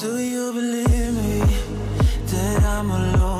Do you believe me that I'm alone?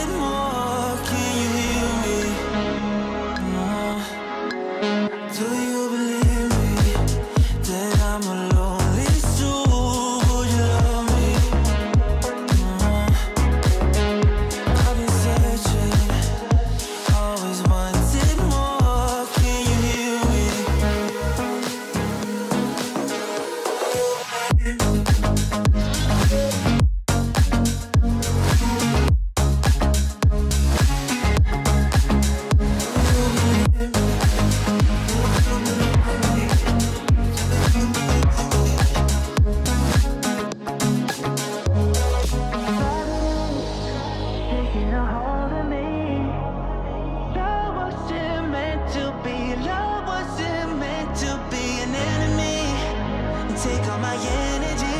take all my energy.